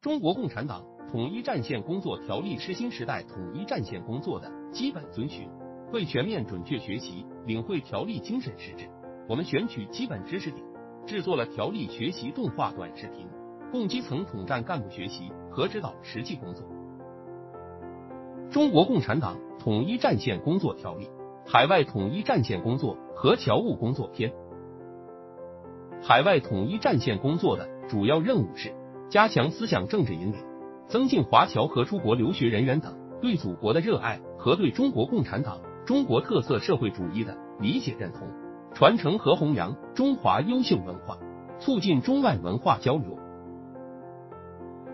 中国共产党统一战线工作条例是新时代统一战线工作的基本遵循。为全面准确学习领会条例精神实质，我们选取基本知识点，制作了条例学习动画短视频，供基层统战干部学习和指导实际工作。中国共产党统一战线工作条例，海外统一战线工作和侨务工作篇。海外统一战线工作的主要任务是加强思想政治引领，增进华侨和出国留学人员等对祖国的热爱和对中国共产党。中国特色社会主义的理解认同，传承和弘扬中华优秀文化，促进中外文化交流，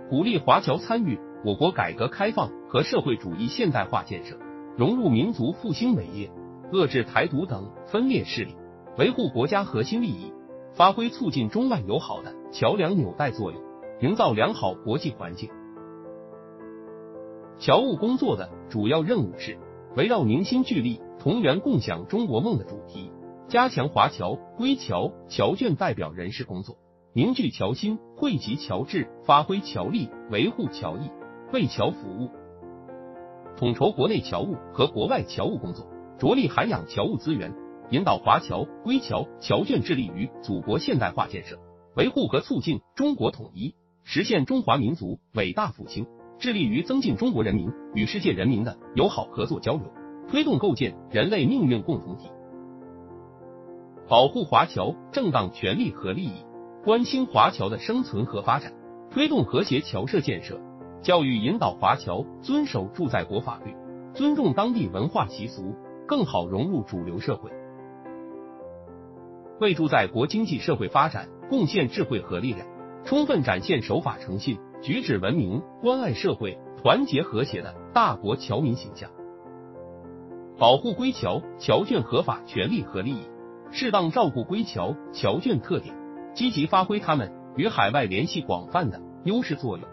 鼓励华侨参与我国改革开放和社会主义现代化建设，融入民族复兴伟业，遏制台独等分裂势力，维护国家核心利益，发挥促进中外友好的桥梁纽带作用，营造良好国际环境。侨务工作的主要任务是。围绕凝心聚力、同源共享中国梦的主题，加强华侨归侨侨眷代表人士工作，凝聚侨心，汇集侨智，发挥侨力，维护侨谊，为侨服务。统筹国内侨务和国外侨务工作，着力涵养侨务资源，引导华侨归侨侨眷致力于祖国现代化建设，维护和促进中国统一，实现中华民族伟大复兴。致力于增进中国人民与世界人民的友好合作交流，推动构建人类命运共同体，保护华侨正当权利和利益，关心华侨的生存和发展，推动和谐侨社建设，教育引导华侨遵守驻在国法律，尊重当地文化习俗，更好融入主流社会，为驻在国经济社会发展贡献智慧和力量，充分展现守法诚信。举止文明、关爱社会、团结和谐的大国侨民形象，保护归侨侨眷合法权利和利益，适当照顾归侨侨眷特点，积极发挥他们与海外联系广泛的优势作用。